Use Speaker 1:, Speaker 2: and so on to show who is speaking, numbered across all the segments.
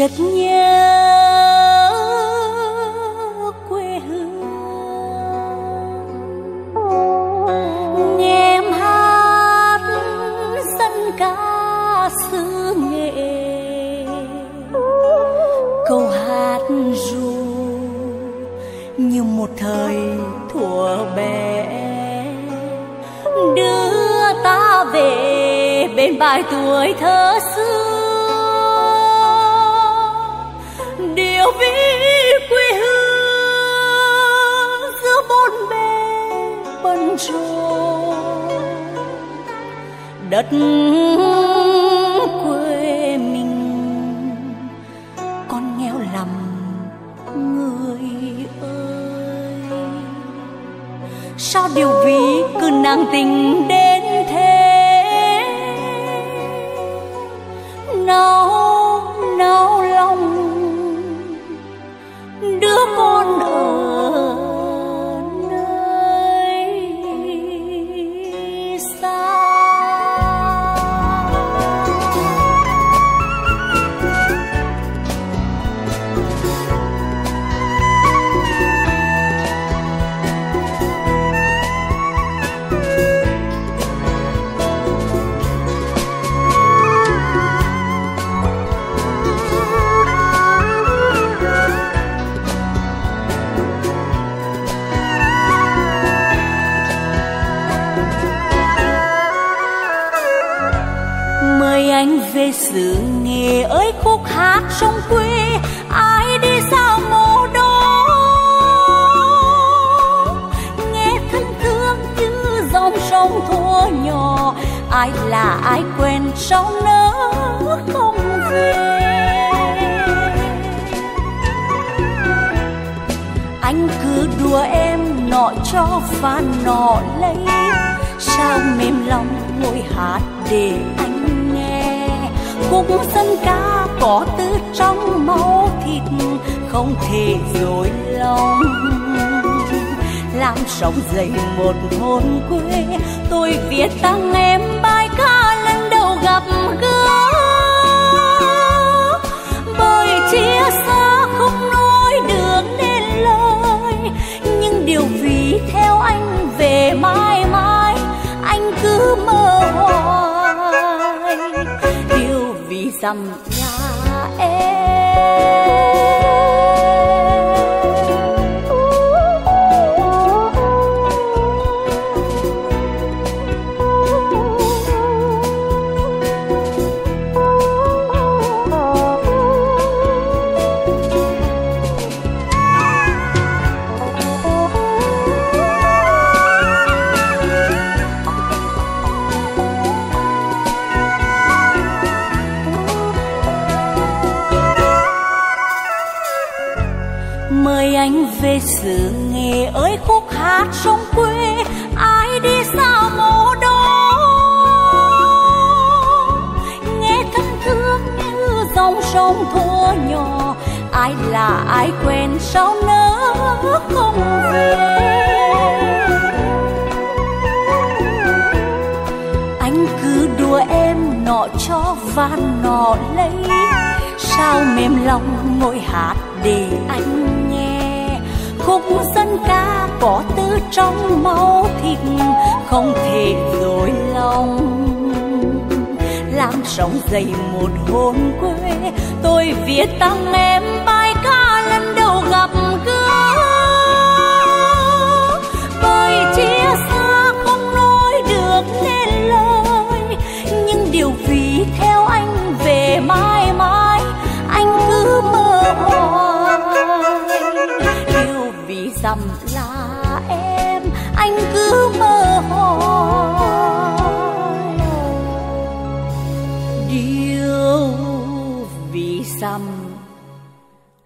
Speaker 1: chợt nhớ đất về xứ nghề ơi, khúc hát sông quê, ai đi sao mồ đó nghe thân thương như dòng sông thua nhỏ, ai là ai quen sau nỡ không về? Anh cứ đùa em nọ cho phan nọ lấy, sao mềm lòng ngồi hát để anh khúc dân ca có từ trong máu thịt, không thể dối lòng. Làm sống dậy một hồn quê, tôi viết tặng em bài ca lần đầu gặp gỡ. Dằm nhà em. Về xứ nghề ơi, khúc hát sông quê, ai đi xa mồ đó nghe thân thương như dòng sông thua nhỏ, ai là ai quen sao nỡ không về? Anh cứ đùa em nọ cho van nọ lấy, sao mềm lòng ngồi hát để anh khúc dân ca có tư trong máu thịt, không thể dối lòng. Làm sóng dậy một hồn quê, tôi viết tặng em bài ca lần đầu gặp gỡ.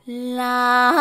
Speaker 1: 啦。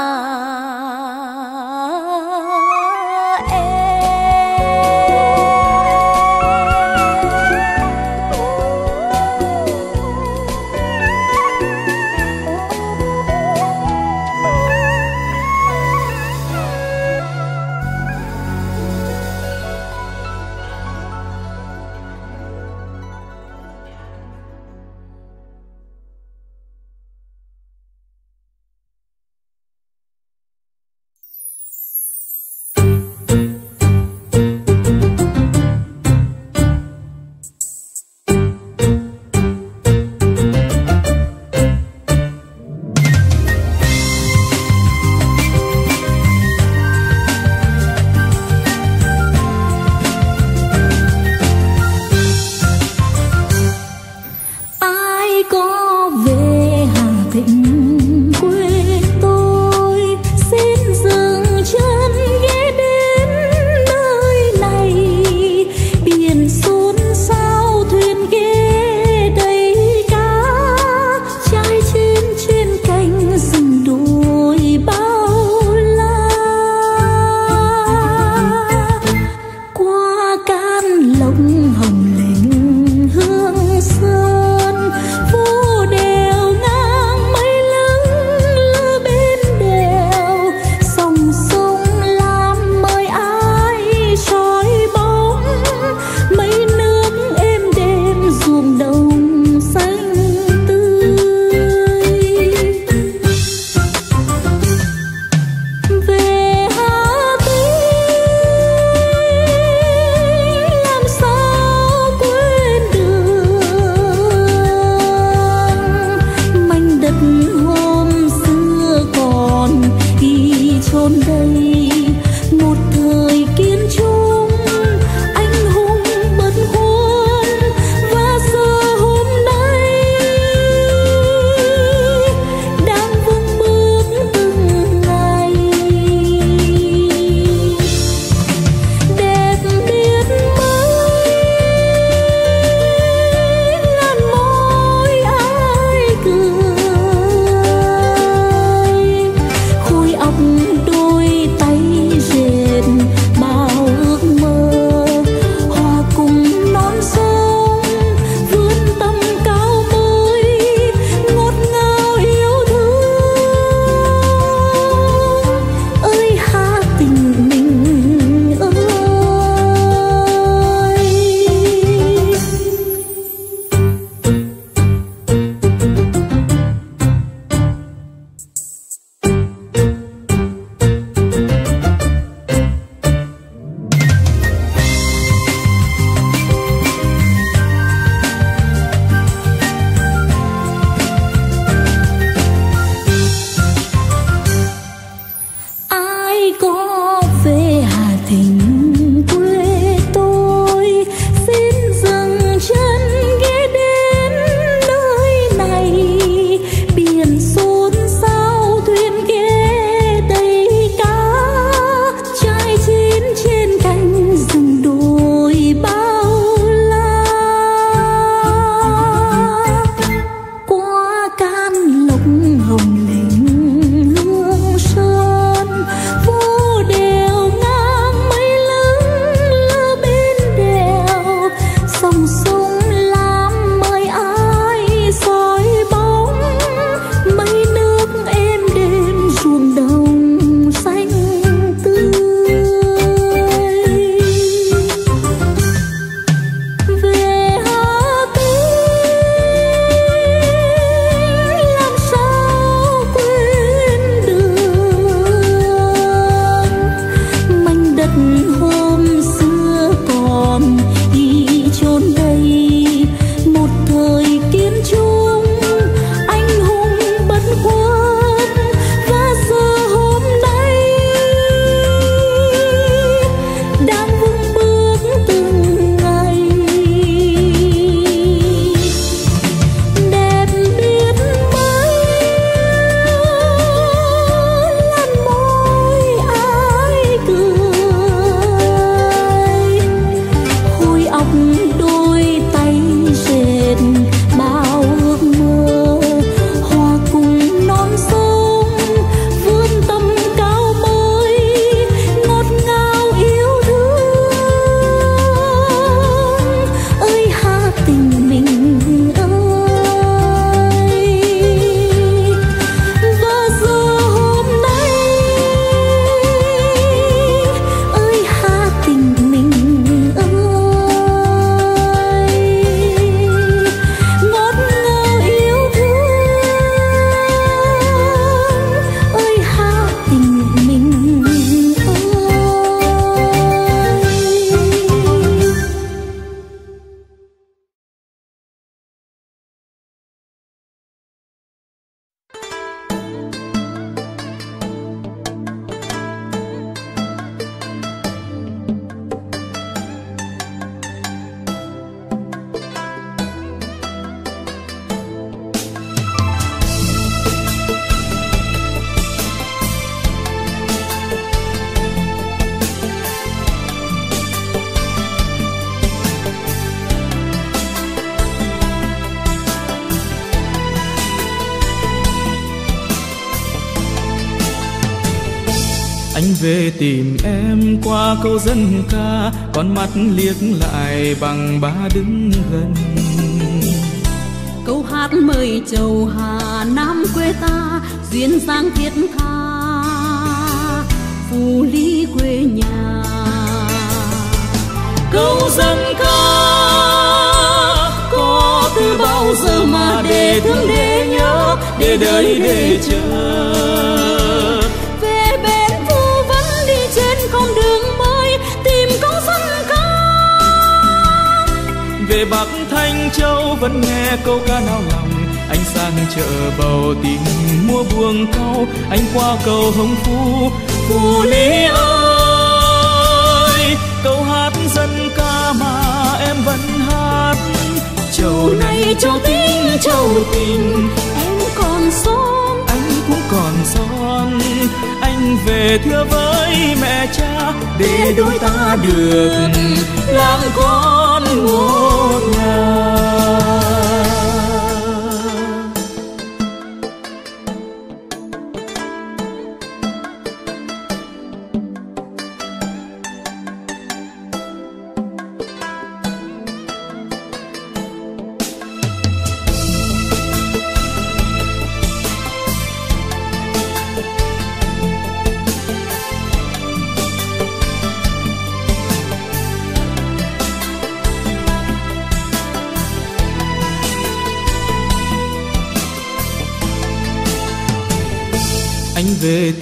Speaker 1: Về
Speaker 2: tìm em qua câu dân ca, con mắt liếc lại bằng ba đứng gần.
Speaker 1: Câu hát mời chầu hà nam quê ta, duyên dáng thiết tha. Phù lý quê nhà.
Speaker 2: Câu dân ca, có từ bao giờ mà để thương để nhớ, để đợi để chờ. Vẫn nghe câu ca nao lòng anh sang chợ bầu tìm mua buông cau anh qua cầu hồng phu phù lý ơi, câu hát dân ca mà em vẫn hát. Châu này châu tính châu tình
Speaker 1: em còn son
Speaker 2: anh cũng còn son anh về thưa với mẹ cha, để đôi ta được làm con mùa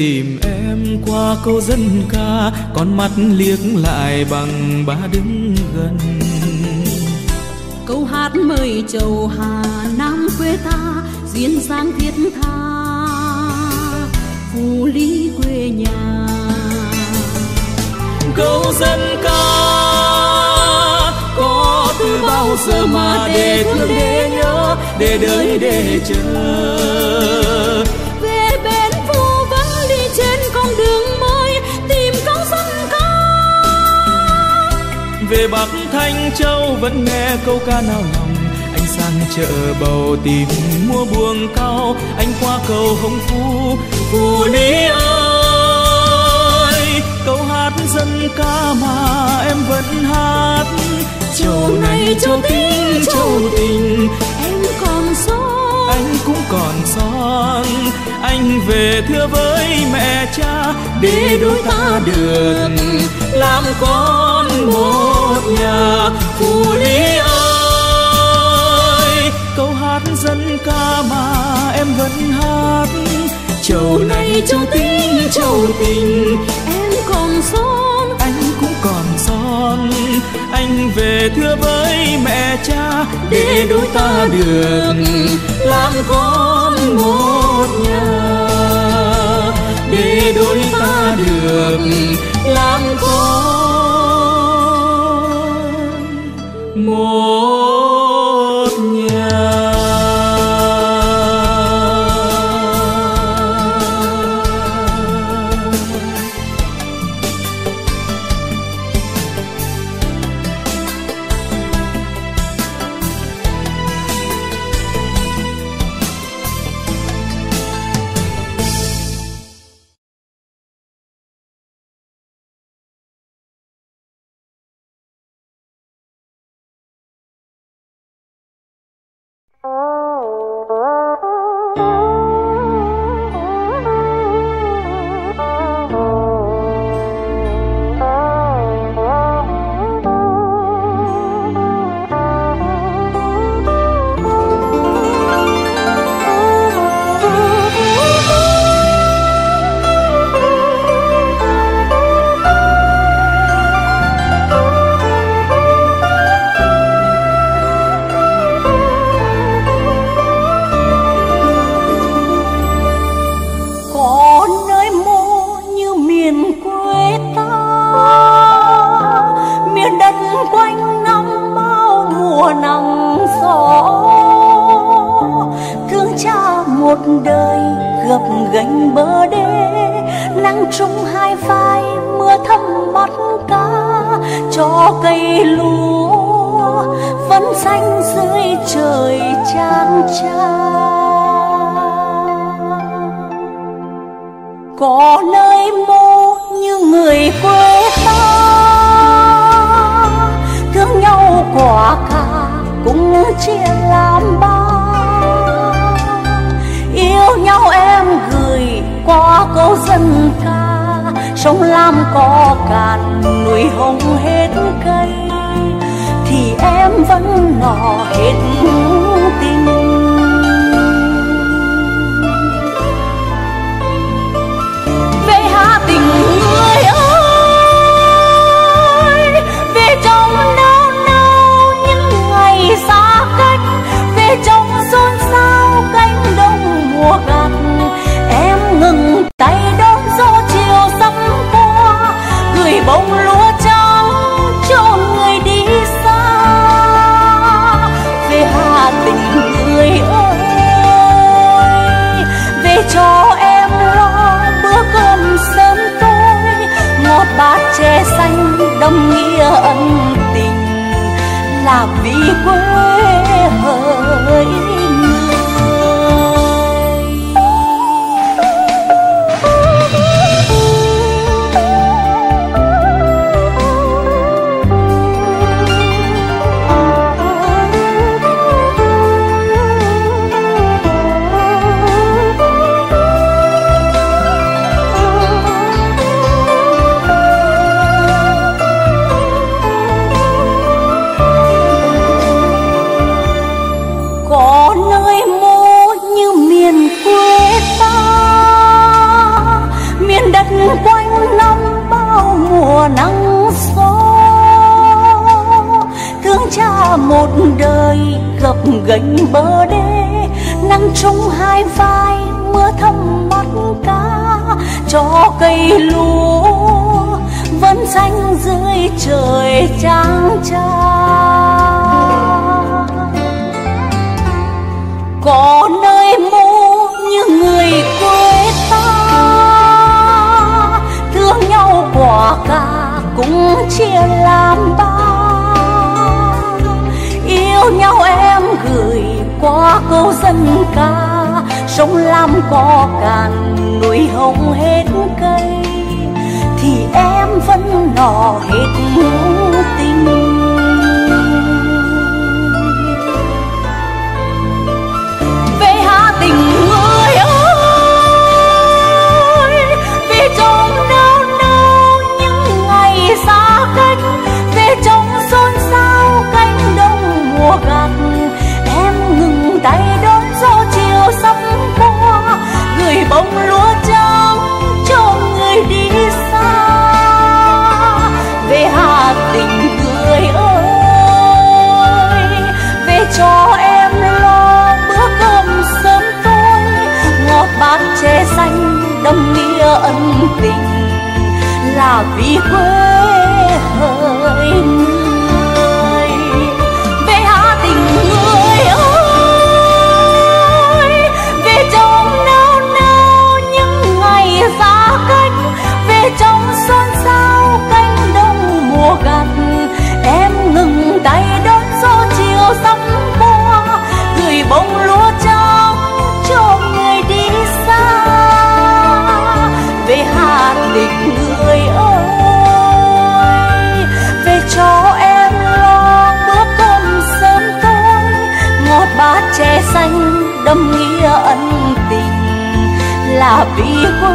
Speaker 2: tìm em qua câu dân ca con mắt liếc lại bằng ba đứng gần.
Speaker 1: Câu hát mời chầu hà nam quê ta duyên dáng thiết tha. Phù ly quê nhà.
Speaker 2: Câu dân ca có từ bao giờ mà để thương để nhớ để đợi để chờ về bắc thanh châu vẫn nghe câu ca nao lòng anh sang chợ bầu tìm mua buồng cao anh qua cầu hồng phu phù lý ơi câu hát dân ca mà em vẫn hát. Châu này châu tình châu tình
Speaker 1: em còn son
Speaker 2: anh cũng còn son. Anh về thưa với mẹ cha, để đôi ta được làm con một nhà. Phù lý ơi, câu hát dân ca mà em vẫn hát. Châu này châu tình châu tình
Speaker 1: em còn son.
Speaker 2: Anh cũng còn son. Anh về thưa với mẹ cha, để đôi ta được làm con một nhà. Để đôi ta được làm con. Một Oh.
Speaker 1: Lúa vẫn xanh dưới trời trăng trăng có nơi mô người quê ta, thương nhau quả cả cũng chia làm ba. Yêu nhau em gửi qua câu dân ca, sông lam có cạn, núi hồng hết cây thì em vẫn ngỏ hết tình. Về hà tình người ơi, về trong đau nao những ngày xa cách, về trong xôn xao cánh đông mùa gặt, em ngừng tay đón gió chiều sắm qua, gửi bông lúa trong hai vai, mưa thấm mắt cá, cho cây lúa vẫn xanh dưới trời trắng trăng. Có nơi mô như người quê ta, thương nhau quả cả cũng chia làm ba. Yêu nhau em gửi qua câu dân ca sông lam có cạn núi hồng hết cây. Thì em vẫn nọ hết tình. Về hà tình người ơi về trong là